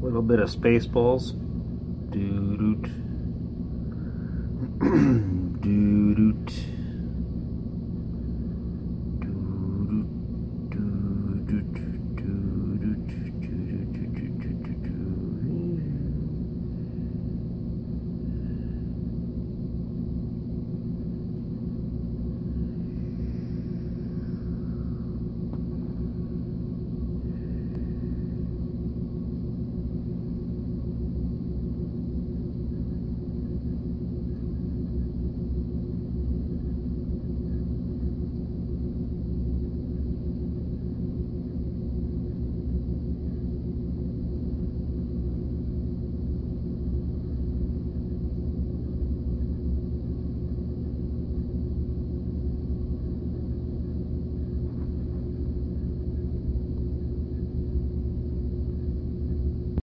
little bit of Spaceballs. Doo doot. Doo doot.